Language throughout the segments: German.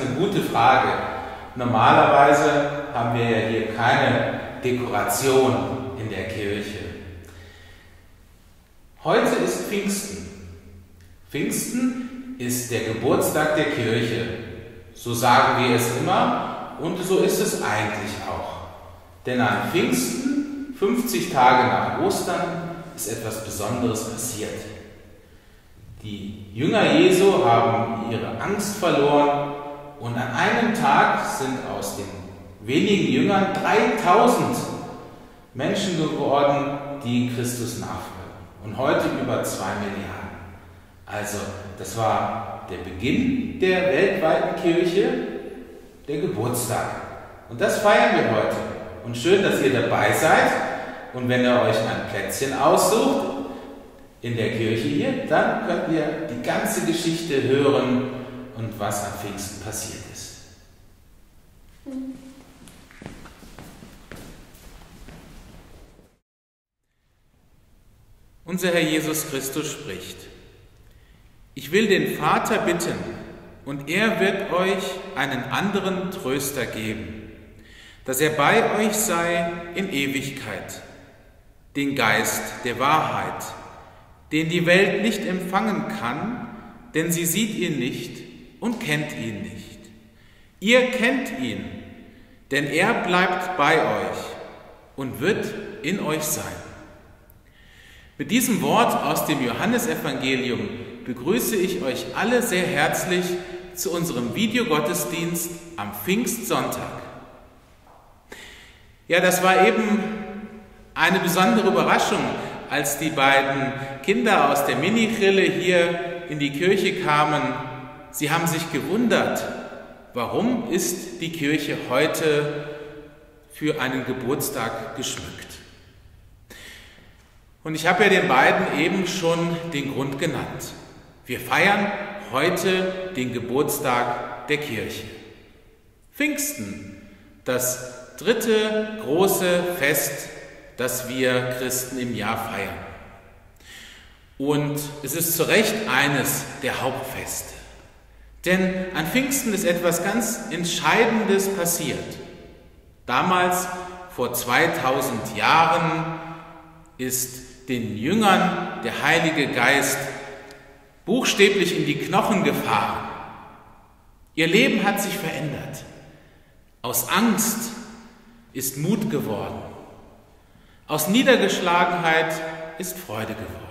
eine gute Frage. Normalerweise haben wir ja hier keine Dekoration in der Kirche. Heute ist Pfingsten. Pfingsten ist der Geburtstag der Kirche. So sagen wir es immer und so ist es eigentlich auch. Denn an Pfingsten, 50 Tage nach Ostern, ist etwas Besonderes passiert. Die Jünger Jesu haben ihre Angst verloren und an einem Tag sind aus den wenigen Jüngern 3000 Menschen geworden, die Christus nachfolgen. Und heute über zwei Milliarden. Also, das war der Beginn der weltweiten Kirche, der Geburtstag. Und das feiern wir heute. Und schön, dass ihr dabei seid. Und wenn ihr euch ein Plätzchen aussucht in der Kirche hier, dann könnt ihr die ganze Geschichte hören und was am Pfingsten passiert ist. Unser Herr Jesus Christus spricht, ich will den Vater bitten, und er wird euch einen anderen Tröster geben, dass er bei euch sei in Ewigkeit, den Geist der Wahrheit, den die Welt nicht empfangen kann, denn sie sieht ihn nicht und kennt ihn nicht. Ihr kennt ihn, denn er bleibt bei euch und wird in euch sein. Mit diesem Wort aus dem Johannesevangelium begrüße ich euch alle sehr herzlich zu unserem Videogottesdienst am Pfingstsonntag. Ja, das war eben eine besondere Überraschung, als die beiden Kinder aus der Minigrille hier in die Kirche kamen. Sie haben sich gewundert, warum ist die Kirche heute für einen Geburtstag geschmückt. Und ich habe ja den beiden eben schon den Grund genannt. Wir feiern heute den Geburtstag der Kirche. Pfingsten, das dritte große Fest, das wir Christen im Jahr feiern. Und es ist zu Recht eines der Hauptfeste. Denn an Pfingsten ist etwas ganz Entscheidendes passiert. Damals, vor 2000 Jahren, ist den Jüngern der Heilige Geist buchstäblich in die Knochen gefahren. Ihr Leben hat sich verändert. Aus Angst ist Mut geworden. Aus Niedergeschlagenheit ist Freude geworden.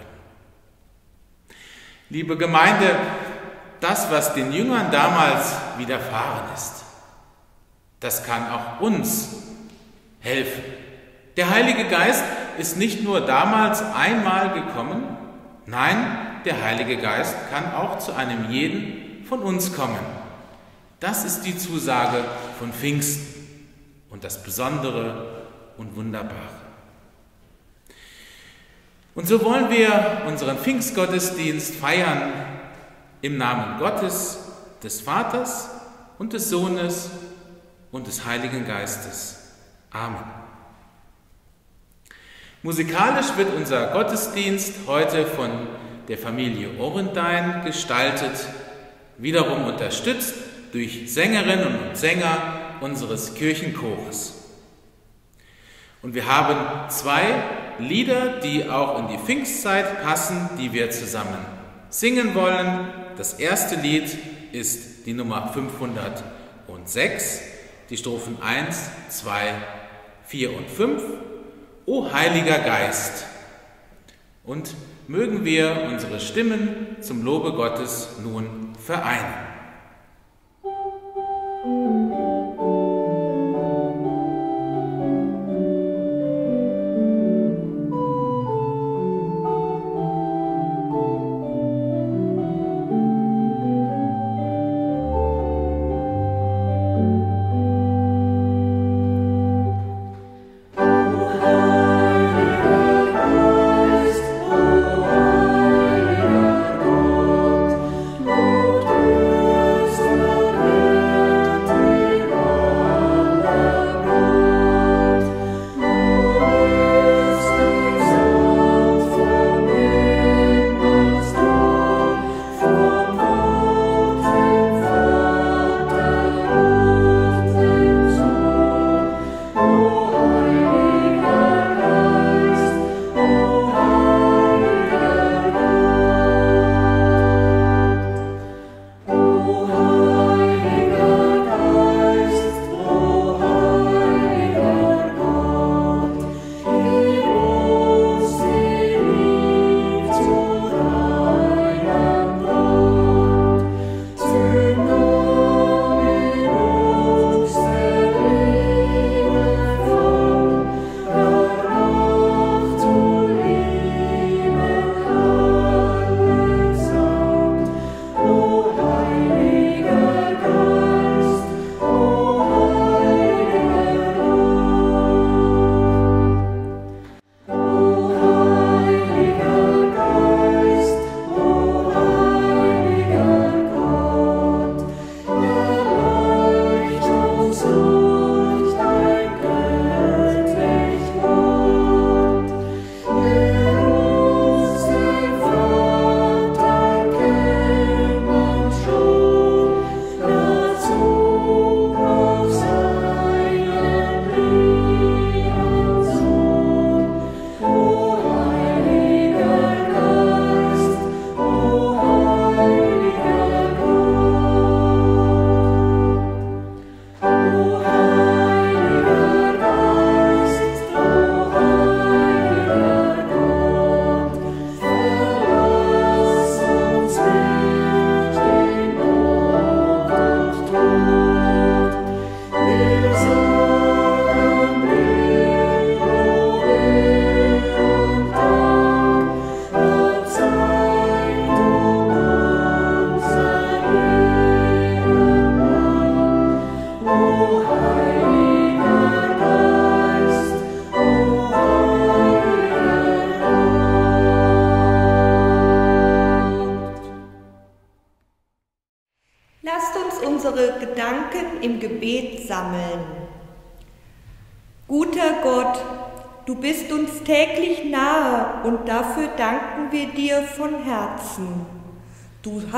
Liebe Gemeinde, das, was den Jüngern damals widerfahren ist, das kann auch uns helfen. Der Heilige Geist ist nicht nur damals einmal gekommen, nein, der Heilige Geist kann auch zu einem jeden von uns kommen. Das ist die Zusage von Pfingsten und das Besondere und Wunderbare. Und so wollen wir unseren Pfingstgottesdienst feiern im Namen Gottes, des Vaters und des Sohnes und des Heiligen Geistes. Amen. Musikalisch wird unser Gottesdienst heute von der Familie Orendein gestaltet, wiederum unterstützt durch Sängerinnen und Sänger unseres Kirchenchores. Und wir haben zwei Lieder, die auch in die Pfingstzeit passen, die wir zusammen singen wollen. Das erste Lied ist die Nummer 506, die Strophen 1, 2, 4 und 5. O Heiliger Geist. Und mögen wir unsere Stimmen zum Lobe Gottes nun vereinen.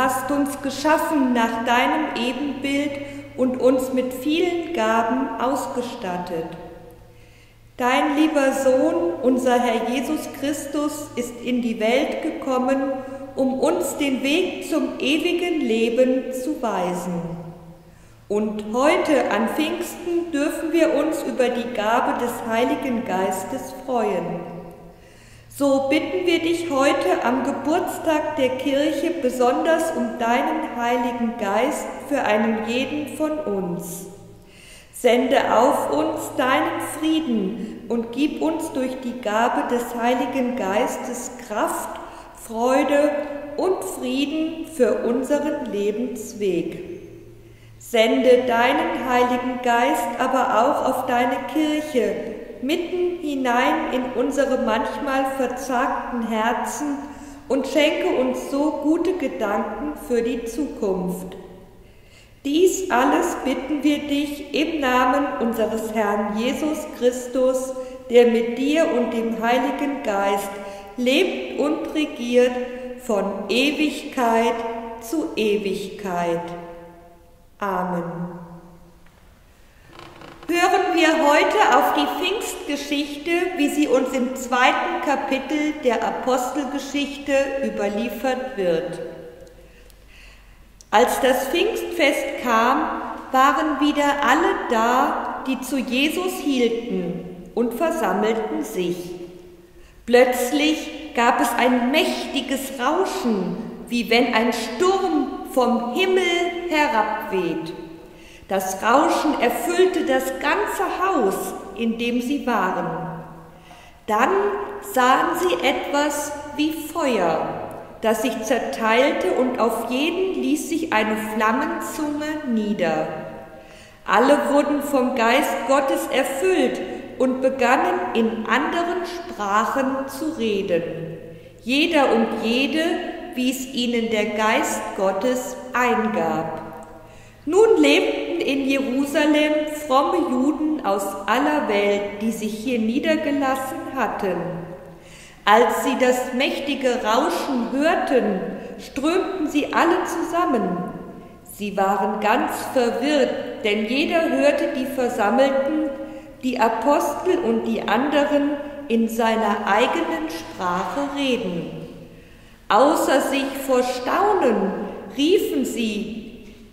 Hast uns geschaffen nach deinem Ebenbild und uns mit vielen Gaben ausgestattet. Dein lieber Sohn, unser Herr Jesus Christus, ist in die Welt gekommen, um uns den Weg zum ewigen Leben zu weisen. Und heute an Pfingsten dürfen wir uns über die Gabe des Heiligen Geistes freuen. So bitten wir dich heute am Geburtstag der Kirche besonders um deinen Heiligen Geist für einen jeden von uns. Sende auf uns deinen Frieden und gib uns durch die Gabe des Heiligen Geistes Kraft, Freude und Frieden für unseren Lebensweg. Sende deinen Heiligen Geist aber auch auf deine Kirche, mitten hinein in unsere manchmal verzagten Herzen und schenke uns so gute Gedanken für die Zukunft. Dies alles bitten wir dich im Namen unseres Herrn Jesus Christus, der mit dir und dem Heiligen Geist lebt und regiert von Ewigkeit zu Ewigkeit. Amen. Hören wir heute auf die Pfingstgeschichte, wie sie uns im zweiten Kapitel der Apostelgeschichte überliefert wird. Als das Pfingstfest kam, waren wieder alle da, die zu Jesus hielten und versammelten sich. Plötzlich gab es ein mächtiges Rauschen, wie wenn ein Sturm vom Himmel herabweht. Das Rauschen erfüllte das ganze Haus, in dem sie waren. Dann sahen sie etwas wie Feuer, das sich zerteilte und auf jeden ließ sich eine Flammenzunge nieder. Alle wurden vom Geist Gottes erfüllt und begannen in anderen Sprachen zu reden. Jeder und jede wie es ihnen der Geist Gottes eingab. Nun lebten in Jerusalem fromme Juden aus aller Welt, die sich hier niedergelassen hatten. Als sie das mächtige Rauschen hörten, strömten sie alle zusammen. Sie waren ganz verwirrt, denn jeder hörte die Versammelten, die Apostel und die anderen in seiner eigenen Sprache reden. Außer sich vor Staunen riefen sie,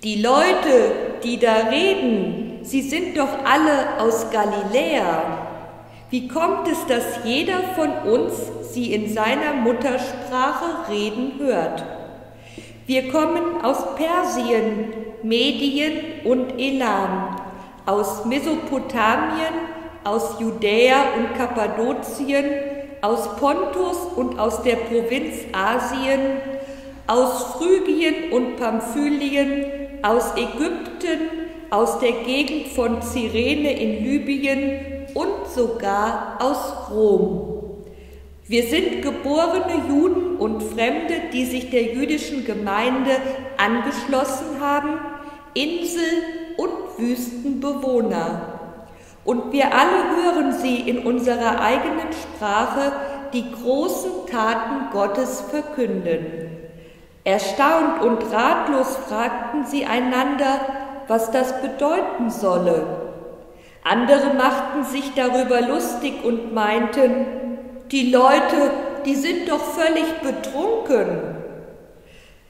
die Leute, die da reden, sie sind doch alle aus Galiläa. Wie kommt es, dass jeder von uns sie in seiner Muttersprache reden hört? Wir kommen aus Persien, Medien und Elam, aus Mesopotamien, aus Judäa und Kappadokien, aus Pontus und aus der Provinz Asien, aus Phrygien und Pamphylien, aus Ägypten, aus der Gegend von Cyrene in Libyen und sogar aus Rom. Wir sind geborene Juden und Fremde, die sich der jüdischen Gemeinde angeschlossen haben, Insel- und Wüstenbewohner. Und wir alle hören sie in unserer eigenen Sprache die großen Taten Gottes verkünden. Erstaunt und ratlos fragten sie einander, was das bedeuten solle. Andere machten sich darüber lustig und meinten, die Leute, die sind doch völlig betrunken.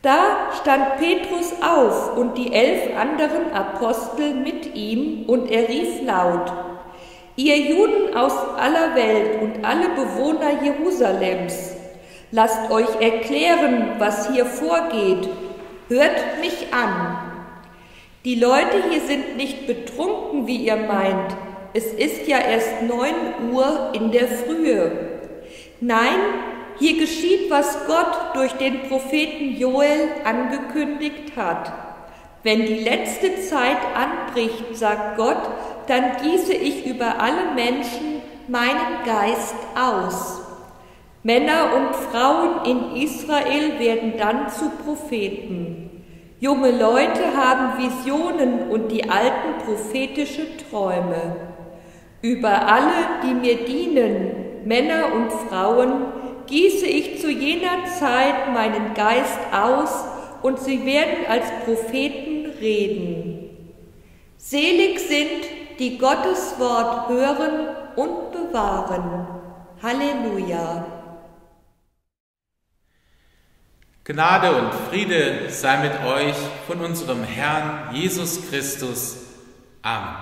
Da stand Petrus auf und die elf anderen Apostel mit ihm, und er rief laut, Ihr Juden aus aller Welt und alle Bewohner Jerusalems, lasst euch erklären, was hier vorgeht, hört mich an. Die Leute hier sind nicht betrunken, wie ihr meint, es ist ja erst neun Uhr in der Frühe. Nein, hier geschieht, was Gott durch den Propheten Joel angekündigt hat. Wenn die letzte Zeit anbricht, sagt Gott, dann gieße ich über alle Menschen meinen Geist aus. Männer und Frauen in Israel werden dann zu Propheten. Junge Leute haben Visionen und die Alten prophetische Träume. Über alle, die mir dienen, Männer und Frauen, gieße ich zu jener Zeit meinen Geist aus und sie werden als Propheten reden. Selig sind, die Gottes Wort hören und bewahren. Halleluja. Gnade und Friede sei mit euch von unserem Herrn Jesus Christus. Amen.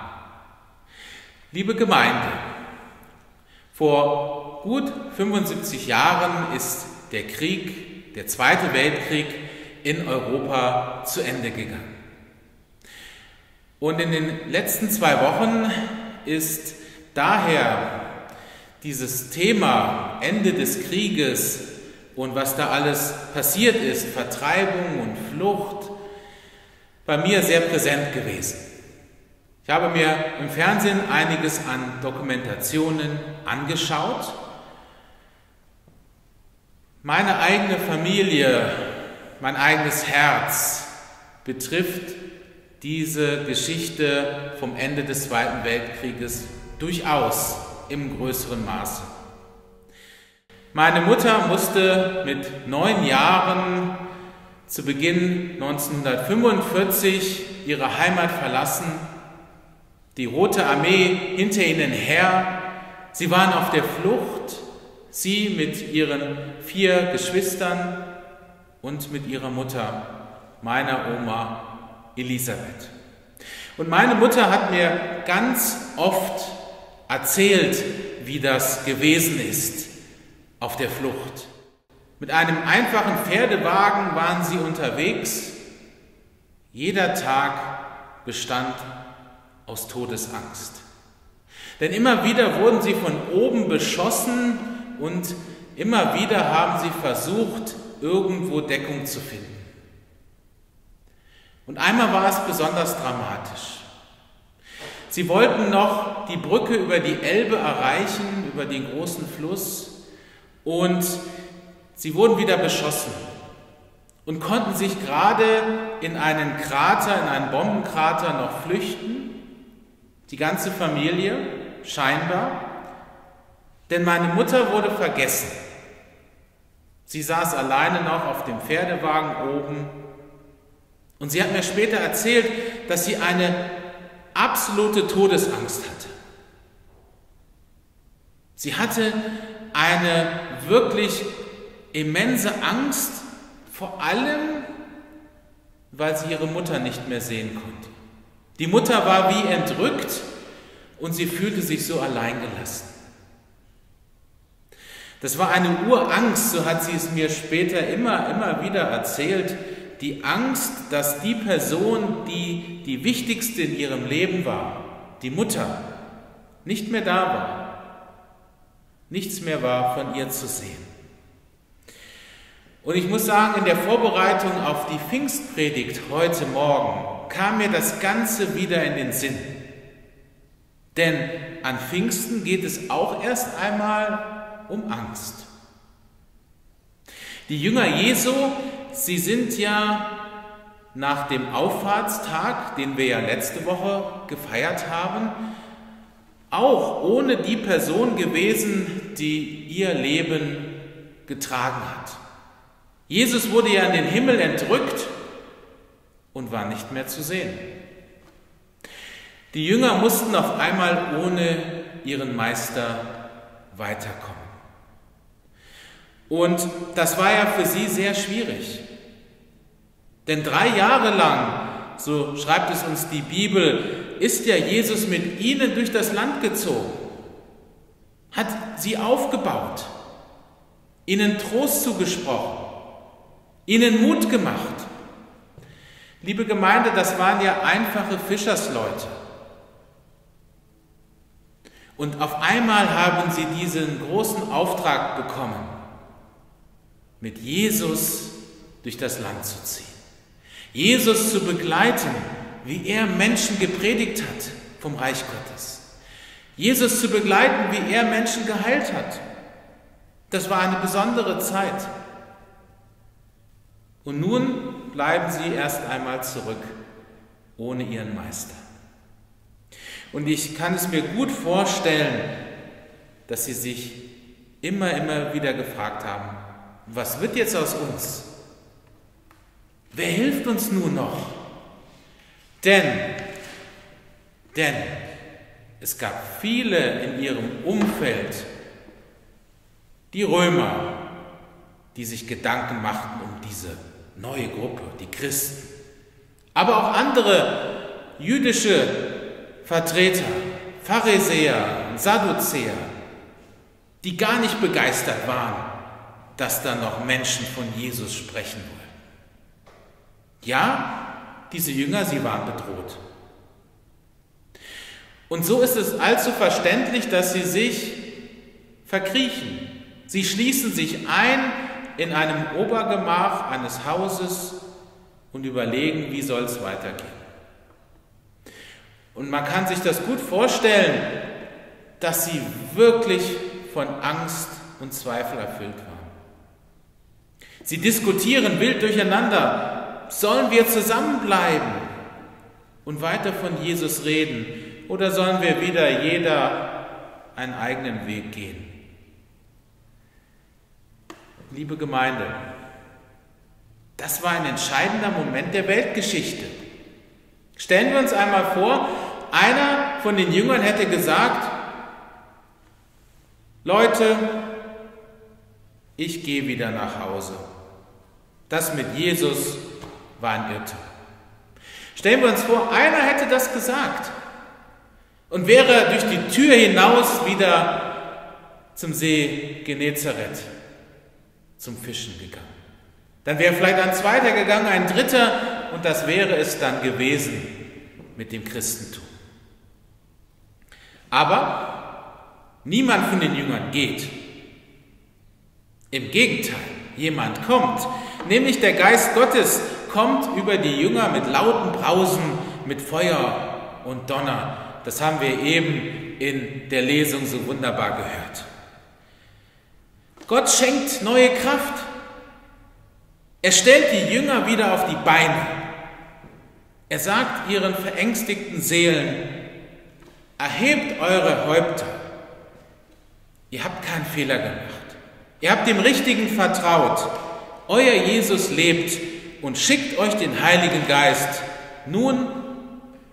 Liebe Gemeinde, vor gut 75 Jahren ist der Krieg, der Zweite Weltkrieg in Europa zu Ende gegangen. Und in den letzten zwei Wochen ist daher dieses Thema Ende des Krieges und was da alles passiert ist, Vertreibung und Flucht, bei mir sehr präsent gewesen. Ich habe mir im Fernsehen einiges an Dokumentationen angeschaut. Meine eigene Familie, mein eigenes Herz betrifft diese Geschichte vom Ende des Zweiten Weltkrieges durchaus im größeren Maße. Meine Mutter musste mit neun Jahren zu Beginn 1945 ihre Heimat verlassen, die Rote Armee hinter ihnen her. Sie waren auf der Flucht, sie mit ihren vier Geschwistern und mit ihrer Mutter, meiner Oma Elisabeth. Und meine Mutter hat mir ganz oft erzählt, wie das gewesen ist auf der Flucht. Mit einem einfachen Pferdewagen waren sie unterwegs. Jeder Tag bestand aus Todesangst. Denn immer wieder wurden sie von oben beschossen und immer wieder haben sie versucht, irgendwo Deckung zu finden. Und einmal war es besonders dramatisch. Sie wollten noch die Brücke über die Elbe erreichen, über den großen Fluss, und sie wurden wieder beschossen und konnten sich gerade in einen Krater, in einen Bombenkrater noch flüchten. Die ganze Familie, scheinbar. Denn meine Mutter wurde vergessen. Sie saß alleine noch auf dem Pferdewagen oben. Und sie hat mir später erzählt, dass sie eine absolute Todesangst hatte. Sie hatte eine wirklich immense Angst, vor allem, weil sie ihre Mutter nicht mehr sehen konnte. Die Mutter war wie entrückt und sie fühlte sich so alleingelassen. Das war eine Urangst, so hat sie es mir später immer, immer wieder erzählt, die Angst, dass die Person, die die wichtigste in ihrem Leben war, die Mutter, nicht mehr da war nichts mehr war von ihr zu sehen. Und ich muss sagen, in der Vorbereitung auf die Pfingstpredigt heute Morgen kam mir das Ganze wieder in den Sinn. Denn an Pfingsten geht es auch erst einmal um Angst. Die Jünger Jesu, sie sind ja nach dem Auffahrtstag, den wir ja letzte Woche gefeiert haben, auch ohne die Person gewesen, die ihr Leben getragen hat. Jesus wurde ja in den Himmel entrückt und war nicht mehr zu sehen. Die Jünger mussten auf einmal ohne ihren Meister weiterkommen. Und das war ja für sie sehr schwierig. Denn drei Jahre lang, so schreibt es uns die Bibel, ist ja Jesus mit ihnen durch das Land gezogen, hat sie aufgebaut, ihnen Trost zugesprochen, ihnen Mut gemacht. Liebe Gemeinde, das waren ja einfache Fischersleute. Und auf einmal haben sie diesen großen Auftrag bekommen, mit Jesus durch das Land zu ziehen. Jesus zu begleiten, wie er Menschen gepredigt hat vom Reich Gottes. Jesus zu begleiten, wie er Menschen geheilt hat. Das war eine besondere Zeit. Und nun bleiben sie erst einmal zurück, ohne ihren Meister. Und ich kann es mir gut vorstellen, dass sie sich immer, immer wieder gefragt haben, was wird jetzt aus uns? Wer hilft uns nun noch? Denn, denn es gab viele in ihrem Umfeld, die Römer, die sich Gedanken machten um diese neue Gruppe, die Christen. Aber auch andere jüdische Vertreter, Pharisäer Sadduzäer, die gar nicht begeistert waren, dass da noch Menschen von Jesus sprechen wollen. Ja, diese Jünger, sie waren bedroht. Und so ist es allzu verständlich, dass sie sich verkriechen. Sie schließen sich ein in einem Obergemach eines Hauses und überlegen, wie soll es weitergehen. Und man kann sich das gut vorstellen, dass sie wirklich von Angst und Zweifel erfüllt waren. Sie diskutieren wild durcheinander, Sollen wir zusammenbleiben und weiter von Jesus reden oder sollen wir wieder jeder einen eigenen Weg gehen? Liebe Gemeinde, das war ein entscheidender Moment der Weltgeschichte. Stellen wir uns einmal vor, einer von den Jüngern hätte gesagt, Leute, ich gehe wieder nach Hause. Das mit Jesus war ein Irrtum. Stellen wir uns vor, einer hätte das gesagt und wäre durch die Tür hinaus wieder zum See Genezareth zum Fischen gegangen. Dann wäre vielleicht ein zweiter gegangen, ein dritter und das wäre es dann gewesen mit dem Christentum. Aber niemand von den Jüngern geht. Im Gegenteil, jemand kommt, nämlich der Geist Gottes, kommt über die Jünger mit lauten Brausen, mit Feuer und Donner. Das haben wir eben in der Lesung so wunderbar gehört. Gott schenkt neue Kraft. Er stellt die Jünger wieder auf die Beine. Er sagt ihren verängstigten Seelen, erhebt eure Häupter. Ihr habt keinen Fehler gemacht. Ihr habt dem Richtigen vertraut. Euer Jesus lebt und schickt euch den Heiligen Geist nun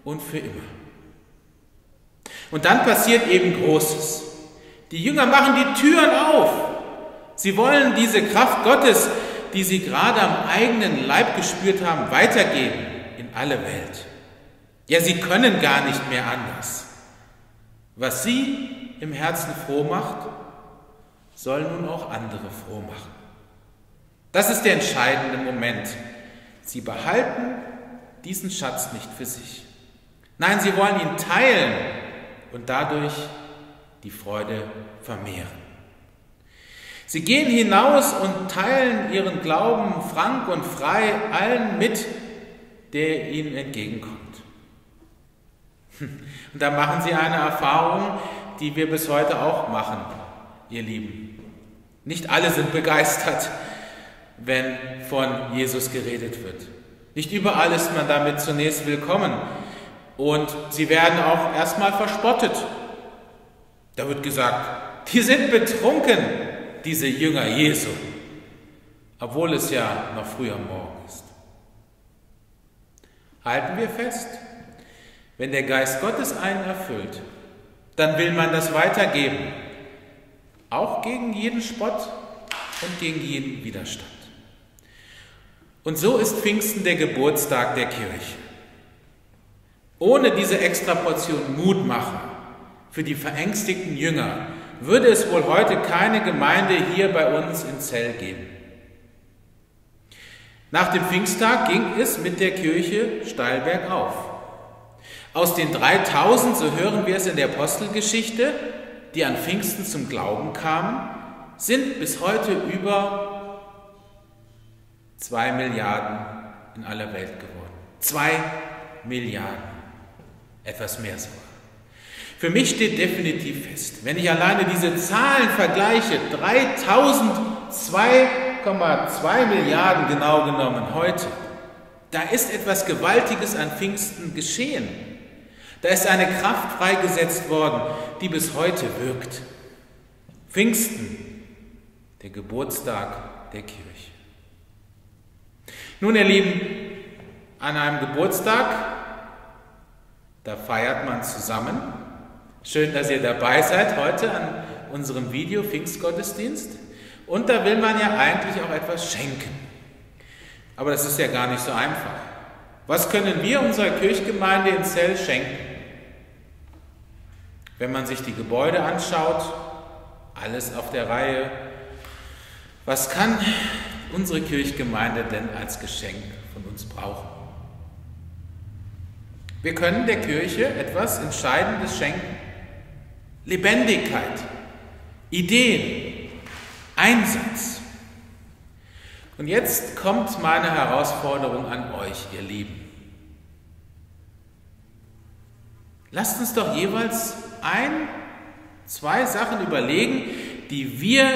und für immer. Und dann passiert eben Großes. Die Jünger machen die Türen auf. Sie wollen diese Kraft Gottes, die sie gerade am eigenen Leib gespürt haben, weitergeben in alle Welt. Ja, sie können gar nicht mehr anders. Was sie im Herzen froh macht, soll nun auch andere froh machen. Das ist der entscheidende Moment, Sie behalten diesen Schatz nicht für sich. Nein, sie wollen ihn teilen und dadurch die Freude vermehren. Sie gehen hinaus und teilen ihren Glauben frank und frei allen mit, der ihnen entgegenkommt. Und da machen sie eine Erfahrung, die wir bis heute auch machen, ihr Lieben. Nicht alle sind begeistert wenn von Jesus geredet wird. Nicht überall ist man damit zunächst willkommen und sie werden auch erstmal verspottet. Da wird gesagt, die sind betrunken, diese Jünger Jesu, obwohl es ja noch früh am Morgen ist. Halten wir fest, wenn der Geist Gottes einen erfüllt, dann will man das weitergeben, auch gegen jeden Spott und gegen jeden Widerstand. Und so ist Pfingsten der Geburtstag der Kirche. Ohne diese Extraportion Mutmacher für die verängstigten Jünger würde es wohl heute keine Gemeinde hier bei uns in Zell geben. Nach dem Pfingsttag ging es mit der Kirche steil bergauf. Aus den 3000, so hören wir es in der Apostelgeschichte, die an Pfingsten zum Glauben kamen, sind bis heute über zwei Milliarden in aller Welt geworden. Zwei Milliarden, etwas mehr sogar. Für mich steht definitiv fest, wenn ich alleine diese Zahlen vergleiche, 3002,2 Milliarden genau genommen heute, da ist etwas Gewaltiges an Pfingsten geschehen. Da ist eine Kraft freigesetzt worden, die bis heute wirkt. Pfingsten, der Geburtstag der Kirche. Nun, ihr Lieben, an einem Geburtstag, da feiert man zusammen. Schön, dass ihr dabei seid heute an unserem Video Pfingstgottesdienst. Und da will man ja eigentlich auch etwas schenken. Aber das ist ja gar nicht so einfach. Was können wir unserer Kirchgemeinde in Zell schenken? Wenn man sich die Gebäude anschaut, alles auf der Reihe. Was kann unsere Kirchgemeinde denn als Geschenk von uns brauchen? Wir können der Kirche etwas Entscheidendes schenken. Lebendigkeit, Ideen, Einsatz. Und jetzt kommt meine Herausforderung an euch, ihr Lieben. Lasst uns doch jeweils ein, zwei Sachen überlegen, die wir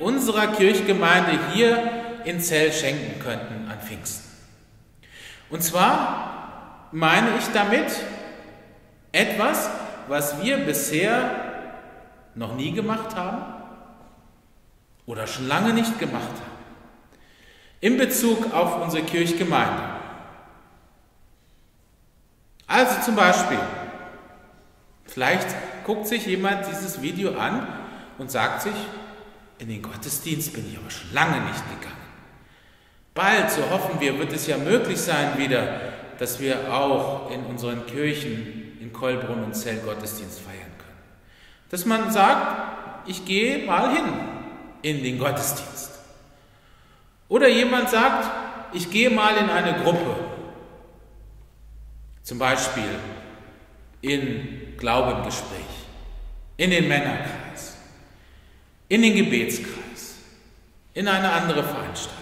unserer Kirchgemeinde hier in Zell schenken könnten an Pfingsten. Und zwar meine ich damit etwas, was wir bisher noch nie gemacht haben oder schon lange nicht gemacht haben. In Bezug auf unsere Kirchgemeinde. Also zum Beispiel, Vielleicht guckt sich jemand dieses Video an und sagt sich, in den Gottesdienst bin ich aber schon lange nicht gegangen. Bald, so hoffen wir, wird es ja möglich sein wieder, dass wir auch in unseren Kirchen in Kolbrunn und Zell Gottesdienst feiern können. Dass man sagt, ich gehe mal hin in den Gottesdienst. Oder jemand sagt, ich gehe mal in eine Gruppe. Zum Beispiel in Glaubengespräch, in den Männerkreis, in den Gebetskreis, in eine andere Veranstaltung.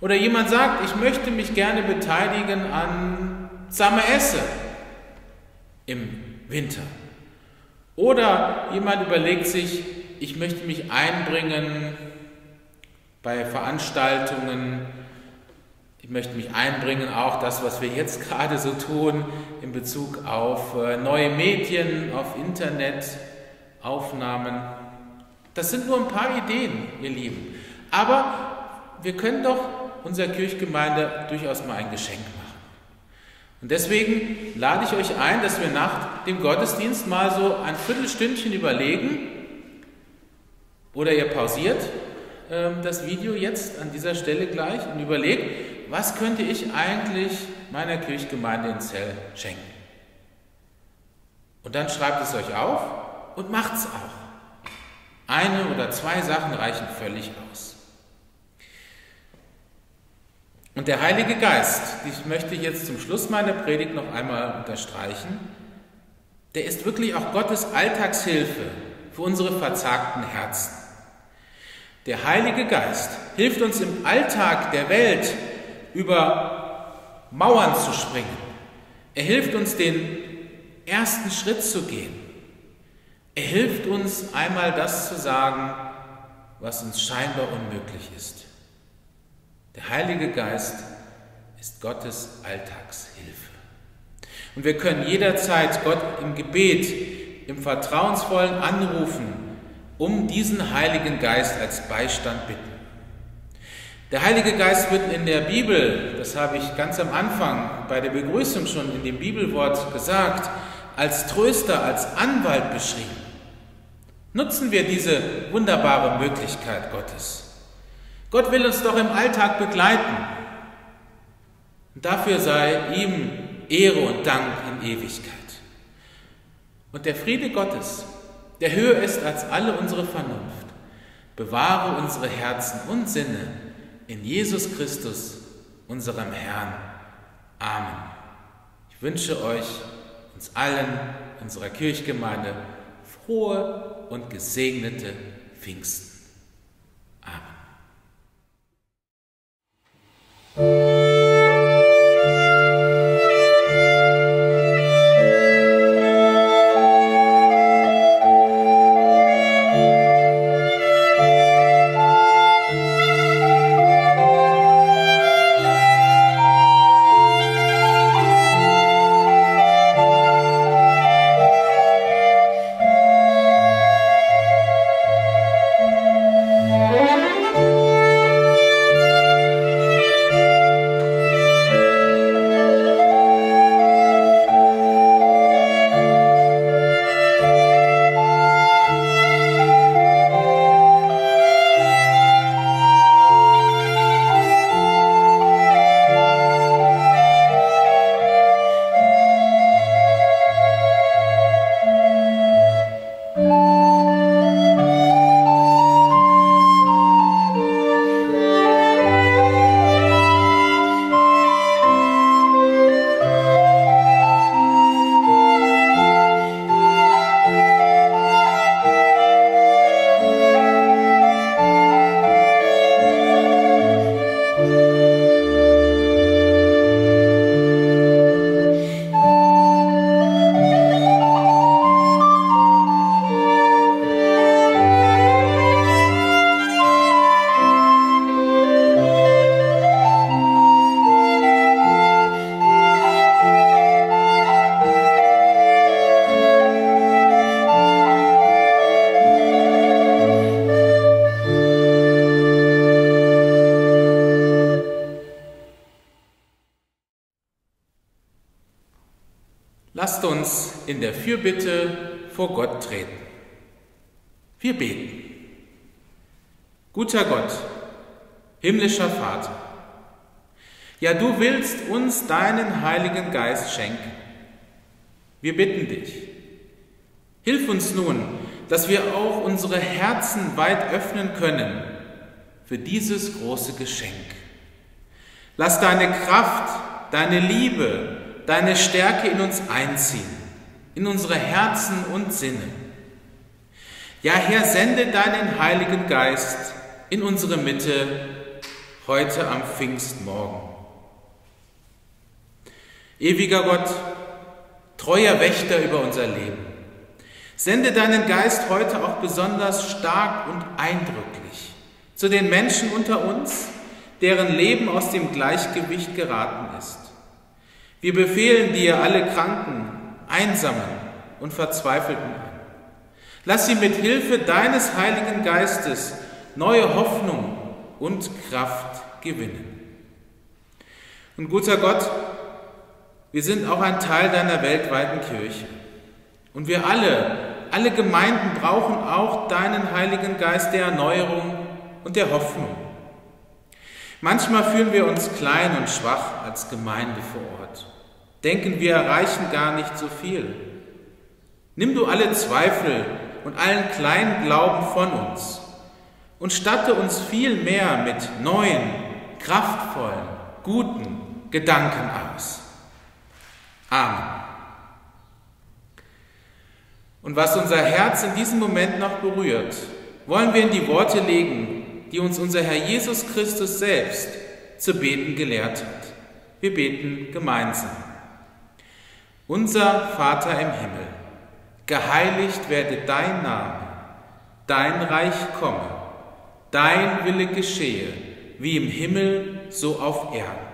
Oder jemand sagt, ich möchte mich gerne beteiligen an Esse im Winter. Oder jemand überlegt sich, ich möchte mich einbringen bei Veranstaltungen, ich möchte mich einbringen, auch das, was wir jetzt gerade so tun in Bezug auf äh, neue Medien, auf Internet, Aufnahmen. Das sind nur ein paar Ideen, ihr Lieben. Aber wir können doch unserer Kirchgemeinde durchaus mal ein Geschenk machen. Und deswegen lade ich euch ein, dass wir nach dem Gottesdienst mal so ein Viertelstündchen überlegen oder ihr pausiert äh, das Video jetzt an dieser Stelle gleich und überlegt, was könnte ich eigentlich meiner Kirchgemeinde in Zell schenken? Und dann schreibt es euch auf und macht es auch. Eine oder zwei Sachen reichen völlig aus. Und der Heilige Geist, ich möchte jetzt zum Schluss meiner Predigt noch einmal unterstreichen, der ist wirklich auch Gottes Alltagshilfe für unsere verzagten Herzen. Der Heilige Geist hilft uns im Alltag der Welt über Mauern zu springen. Er hilft uns, den ersten Schritt zu gehen. Er hilft uns, einmal das zu sagen, was uns scheinbar unmöglich ist. Der Heilige Geist ist Gottes Alltagshilfe. Und wir können jederzeit Gott im Gebet, im vertrauensvollen Anrufen um diesen Heiligen Geist als Beistand bitten. Der Heilige Geist wird in der Bibel, das habe ich ganz am Anfang bei der Begrüßung schon in dem Bibelwort gesagt, als Tröster, als Anwalt beschrieben. Nutzen wir diese wunderbare Möglichkeit Gottes. Gott will uns doch im Alltag begleiten. Und dafür sei ihm Ehre und Dank in Ewigkeit. Und der Friede Gottes, der höher ist als alle unsere Vernunft, bewahre unsere Herzen und Sinne in Jesus Christus, unserem Herrn. Amen. Ich wünsche euch, uns allen, unserer Kirchgemeinde, frohe und gesegnete Pfingsten. Thank you. Amen. in der Fürbitte vor Gott treten. Wir beten. Guter Gott, himmlischer Vater, ja du willst uns deinen Heiligen Geist schenken. Wir bitten dich, hilf uns nun, dass wir auch unsere Herzen weit öffnen können für dieses große Geschenk. Lass deine Kraft, deine Liebe, deine Stärke in uns einziehen, in unsere Herzen und Sinne. Ja, Herr, sende deinen Heiligen Geist in unsere Mitte heute am Pfingstmorgen. Ewiger Gott, treuer Wächter über unser Leben, sende deinen Geist heute auch besonders stark und eindrücklich zu den Menschen unter uns, deren Leben aus dem Gleichgewicht geraten ist. Wir befehlen dir alle Kranken, Einsamen und Verzweifelten an. Lass sie mit Hilfe deines Heiligen Geistes neue Hoffnung und Kraft gewinnen. Und guter Gott, wir sind auch ein Teil deiner weltweiten Kirche. Und wir alle, alle Gemeinden brauchen auch deinen Heiligen Geist der Erneuerung und der Hoffnung. Manchmal fühlen wir uns klein und schwach als Gemeinde vor Ort, denken wir erreichen gar nicht so viel. Nimm du alle Zweifel und allen kleinen Glauben von uns und statte uns viel mehr mit neuen, kraftvollen, guten Gedanken aus. Amen. Und was unser Herz in diesem Moment noch berührt, wollen wir in die Worte legen, die uns unser Herr Jesus Christus selbst zu beten gelehrt hat. Wir beten gemeinsam. Unser Vater im Himmel, geheiligt werde dein Name, dein Reich komme Dein Wille geschehe, wie im Himmel, so auf Erden.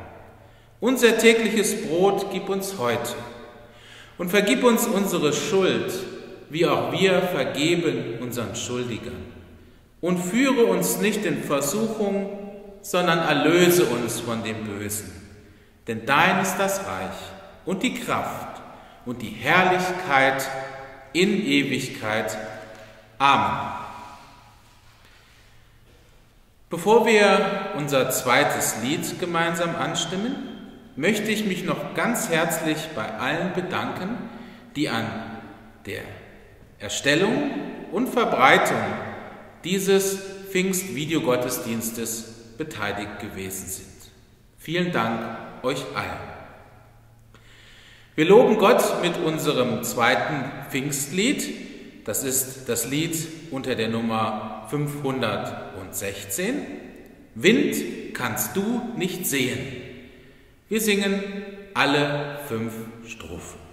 Unser tägliches Brot gib uns heute und vergib uns unsere Schuld, wie auch wir vergeben unseren Schuldigern. Und führe uns nicht in Versuchung, sondern erlöse uns von dem Bösen. Denn dein ist das Reich und die Kraft und die Herrlichkeit in Ewigkeit. Amen. Bevor wir unser zweites Lied gemeinsam anstimmen, möchte ich mich noch ganz herzlich bei allen bedanken, die an der Erstellung und Verbreitung dieses Pfingst-Videogottesdienstes beteiligt gewesen sind. Vielen Dank euch allen. Wir loben Gott mit unserem zweiten Pfingstlied. Das ist das Lied unter der Nummer 500. 16. Wind kannst du nicht sehen. Wir singen alle fünf Strophen.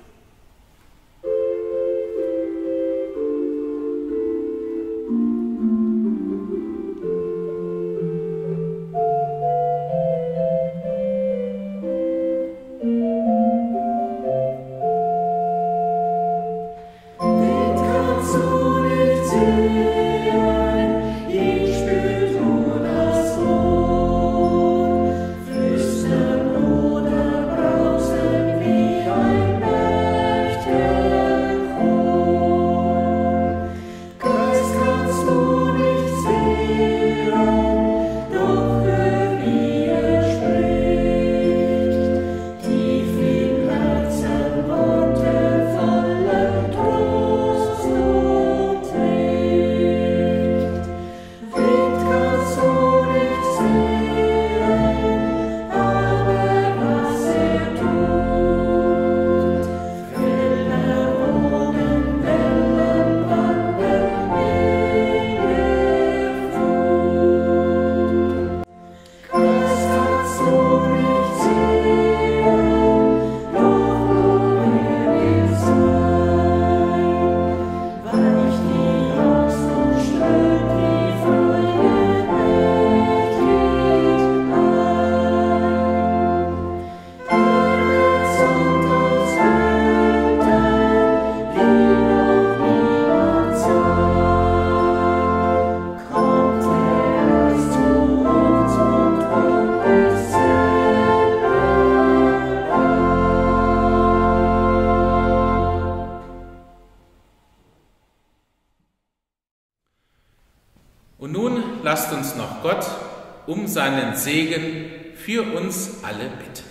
Seinen Segen für uns alle bitten.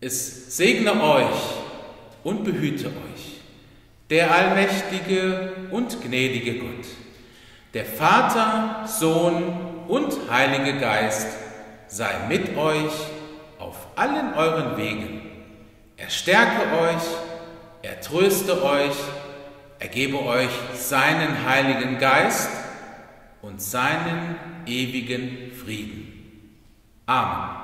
Es segne euch und behüte euch, der allmächtige und gnädige Gott, der Vater, Sohn und Heilige Geist sei mit euch auf allen euren Wegen. Er stärke euch, er tröste euch, er gebe euch seinen Heiligen Geist und seinen ewigen Frieden. Amen.